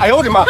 哎呦我的妈